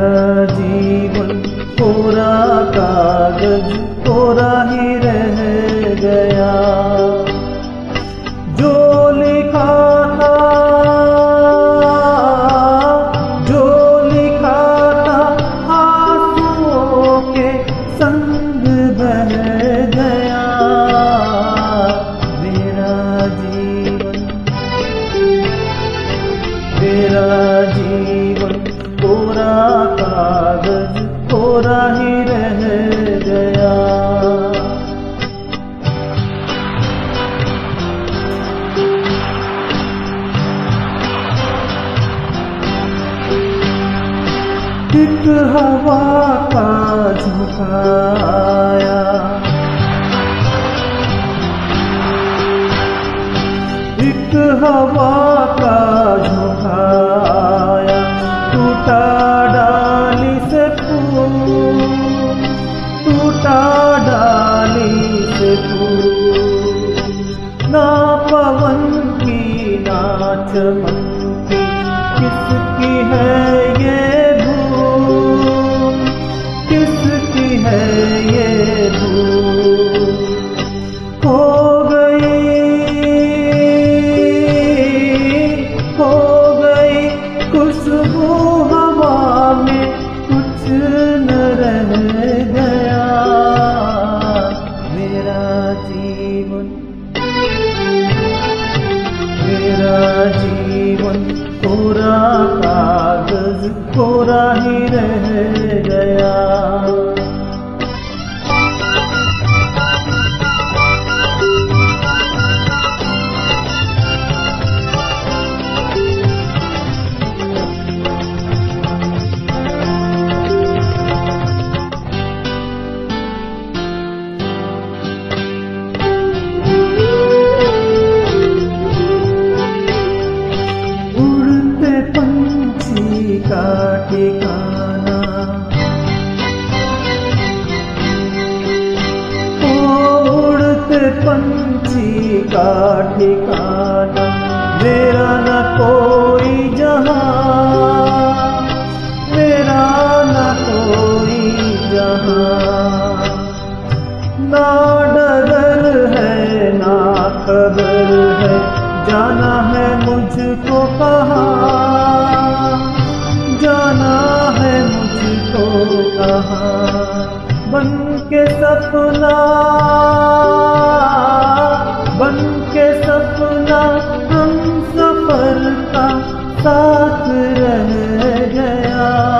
मेरा जीवन पूरा कागज़। कोरा ही रह गया। एक हवा का झुकाया। एक हवा का झुकाया। टूटा पवन की ना चमन किसकी है ये किसकी है ये खो गई, हो गई खुशबू हवा में कुछ न रह गया। मेरा जीवन जीवन कोरा कागज़ कोरा ही रह गया। ठिकाना। ओ उड़ते पंछी का ठिकाना, मेरा न कोई जहाँ, मेरा न कोई जहाँ। ना डगर है, ना खबर है, जाना है मुझको कहाँ। जाना है मुझको कहाँ? बन के सपना बन के सपना हम सफ़र का साथ रह गया।